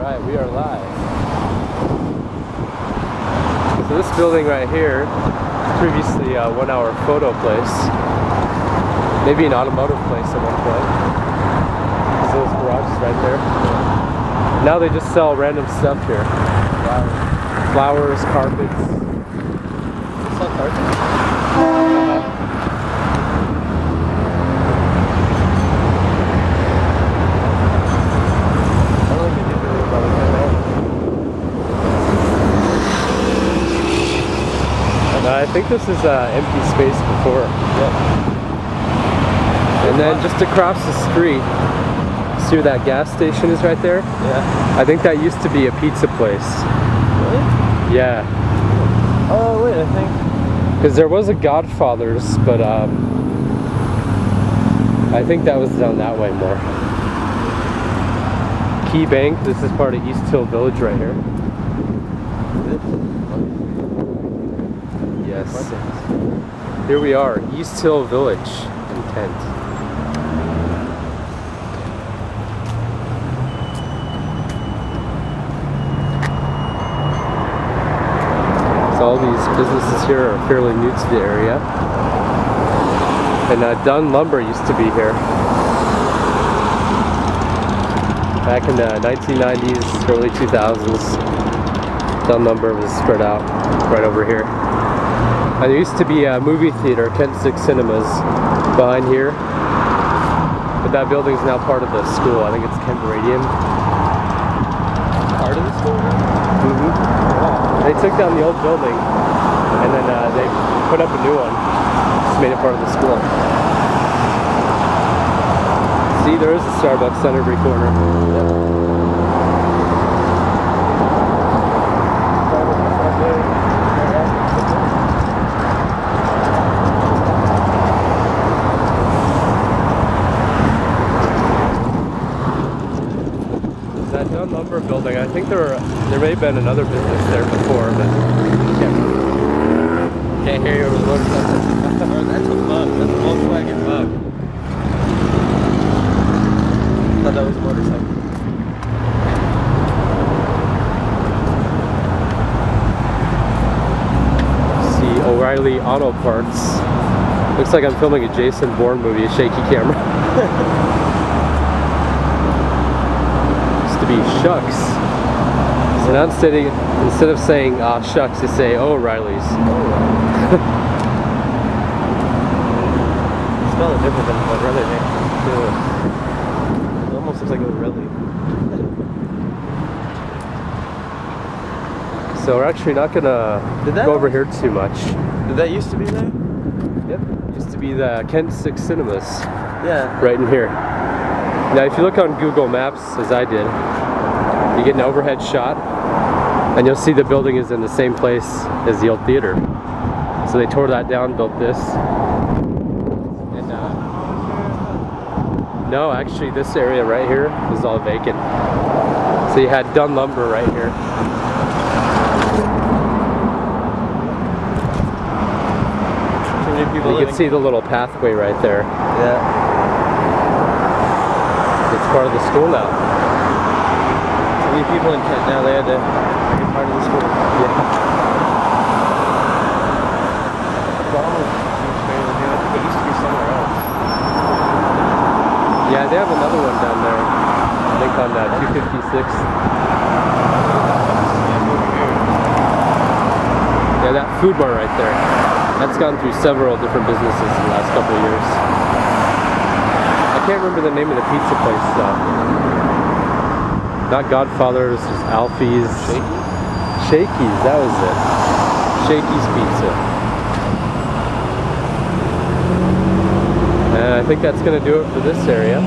Alright, we are live. So this building right here, previously a one hour photo place. Maybe an automotive place at one point. There's those garages right there. Now they just sell random stuff here. Flowers, carpets. Sell carpets? I don't think they do really well with that, And I think this is uh, empty space before. And then just across the street, see where that gas station is right there? Yeah. I think that used to be a pizza place. Really? Yeah, Oh wait, I think. because there was a Godfather's, but um, I think that was down that way more. Key Bank, this is part of East Hill Village right here. Yes. Here we are, East Hill Village in Kent. So all these businesses here are fairly new to the area. And uh, Dunn Lumber used to be here. Back in the 1990s, early 2000s, Dunn Lumber was spread out right over here. And there used to be a movie theater, Kent Six Cinemas, behind here. But that building is now part of the school. I think it's Kent Radium. Part of the school? hmm They took down the old building and then uh, they put up a new one. Just made it part of the school. See, there is a Starbucks on every corner. That Dunn Lumber building, I think there were, there may have been another business there before, but can't, can't hear you over the motorcycle. Oh, that's a bug. That's a Volkswagen bug. I thought that was a motorcycle. See O'Reilly Auto Parts. Looks like I'm filming a Jason Bourne movie, a shaky camera. Used to be Schucks. Now instead of, instead of saying ah shucks, to say oh, O'Reilly's. Smell it different than what makes. It almost looks like a Relly. So we're actually not gonna go over here too much. Did that used to be there? Yep. Used to be the Kent Six Cinemas. Yeah. right in here. Now, if you look on Google Maps, as I did, you get an overhead shot, and you'll see the building is in the same place as the old theater. So they tore that down, built this. And uh, no, actually, this area right here is all vacant. So you had Dunn Lumber right here. Too many people You living. can see the little pathway right there. Yeah. It's part of the school now. People in Kent now. They had to make it part of the school. Yeah. It used to be somewhere else. Yeah, they have another one down there. I think on uh, 256. Yeah, that food bar right there. That's gone through several different businesses in the last couple of years. I can't remember the name of the pizza place though. Not Godfather's, just Alfy's. Shaky? Shakey's, that was it. Shakey's Pizza. And I think that's gonna do it for this area.